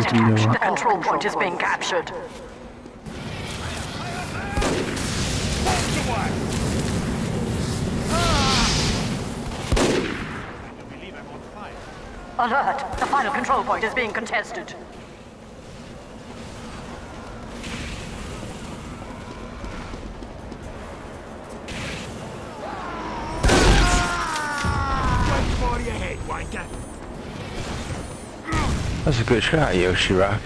The control point is being captured. Alert! The final control point is being contested. That's a good shot, Yoshi Rock.